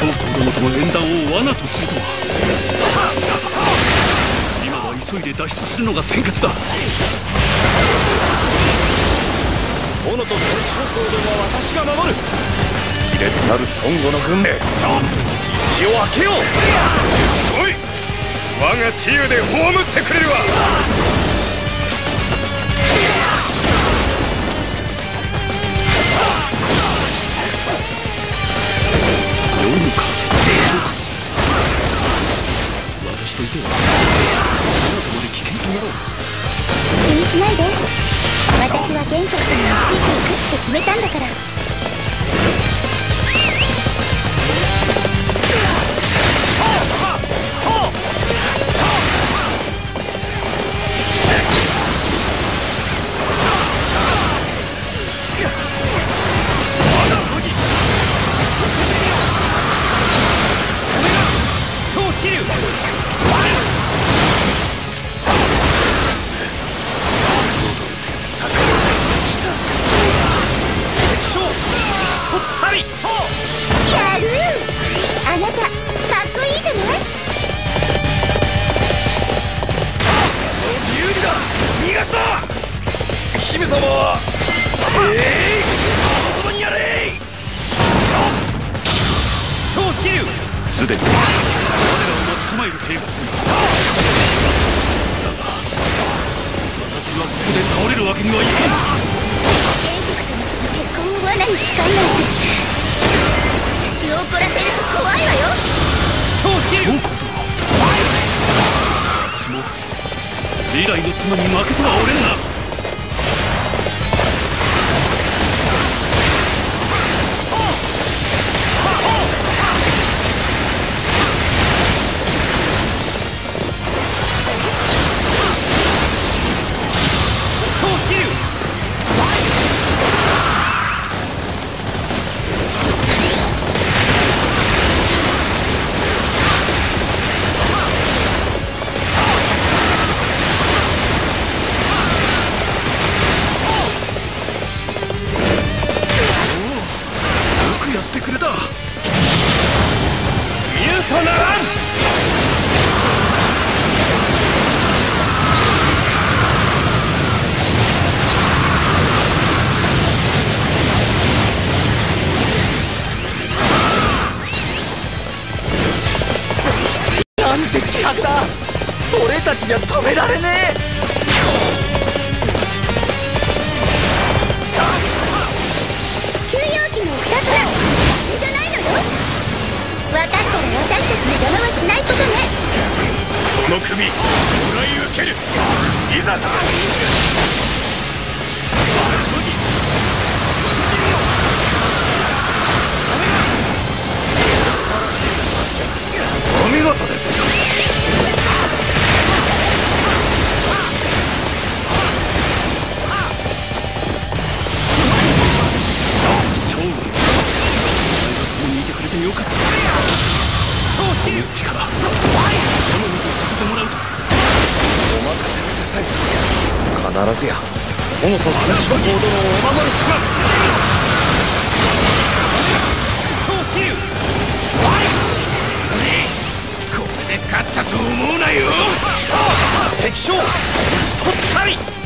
との縁談を罠とするとは。今は急いで脱出するのが先決だ。斧とその将校どもは私が守る。卑劣なる孫悟の軍め血を開けよう。来い！我が治癒で葬ってくれるわ。すでに我らを待ち構える。兵が済んだだが私はここで倒れるわけにはいかん玄徳様との結婚を罠に使うなんて私を怒らせる。と怖いわよ超支流翔子殿私も未来の妻に負けてはおれんな。たちじゃ止められねえ。敵将討ち取ったり。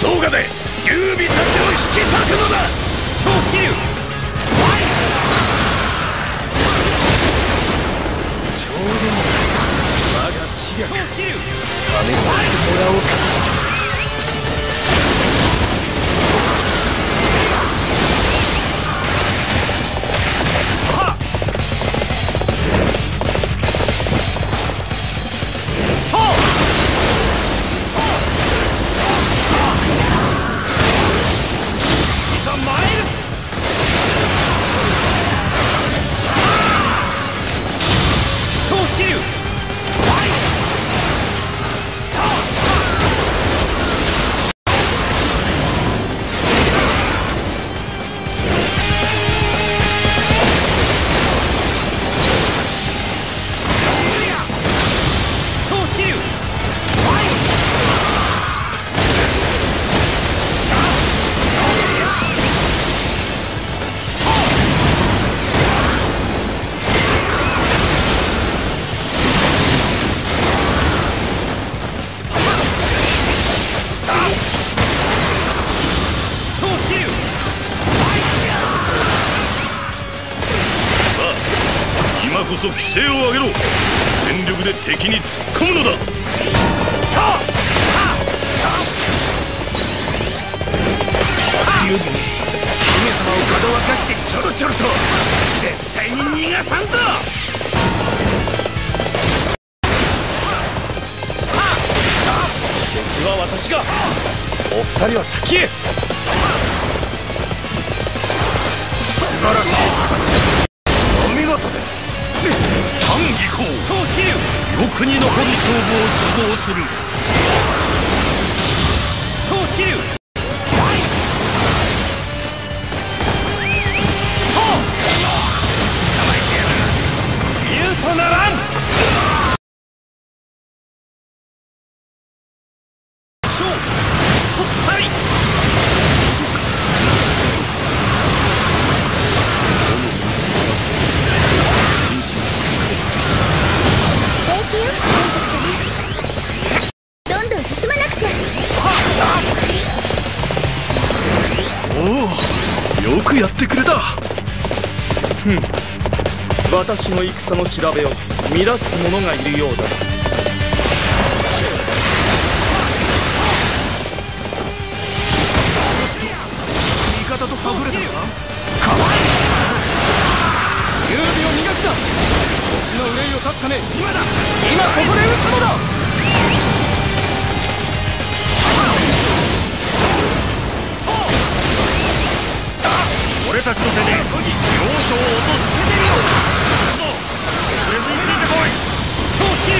総画で劉備たちを引き裂くのだ。超支今こそ規制を上げろ。全力で敵に突っ込むのだ。劉備め姫様をかどわかしてちょろちょろと絶対に逃がさんぞ。敵は私がお二人は先へ。素晴らしい流欲に残る勝負を希望する。超支流とならん。私の戦の調べを乱す者がいるようだ。味方とはぐれたのか？劉備を逃がすな。こっちの憂いを断つため今だ今ここで撃つのだ俺たちの手で要所を落とす。てみよう。触れずについてこい。超支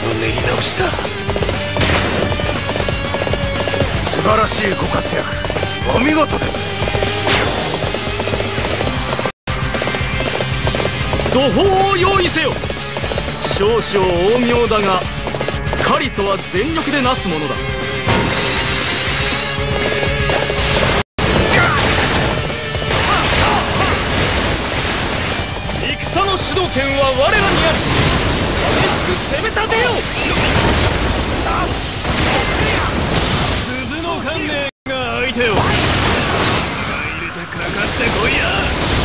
って策の練り直しだ素晴らしいご活躍。お見事です。土砲を用意せよ。少々大名だが狩りとは全力でなすものだ。戦の主導権は我らにある攻め立てよ鈴の観念が相手よ入れてかかってこいや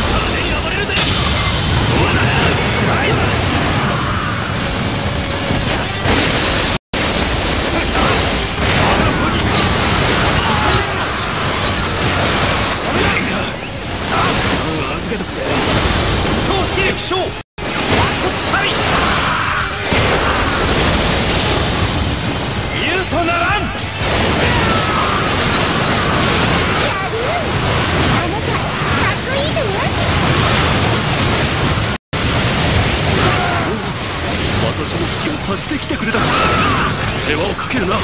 させてきてくれた。世話をかけるな。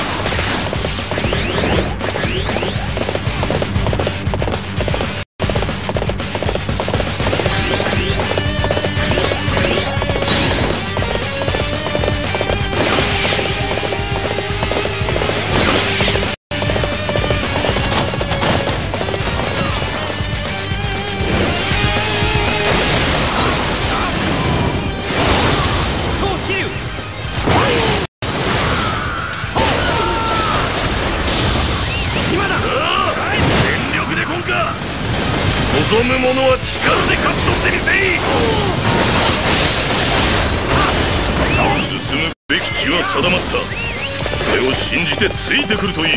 望む者は力で勝ち取ってみせい。進むべき地は定まった。それを信じてついてくるといい。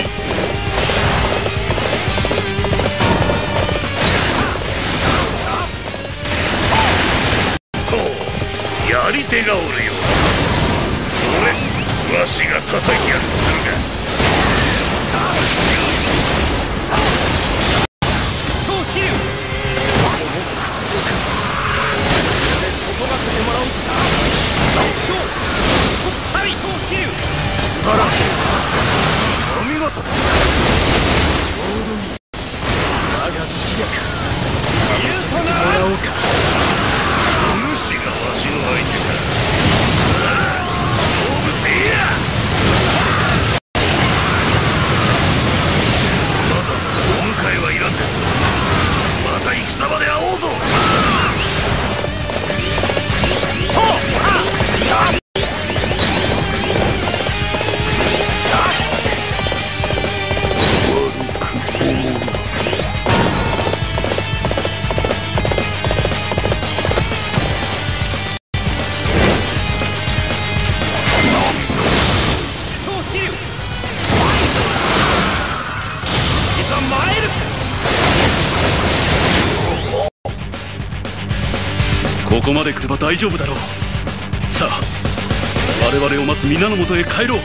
ほうやり手がおるよ俺わしが叩きやる。とするが。ここまで来れば大丈夫だろう。さあ我々を待つ皆のもとへ帰ろう。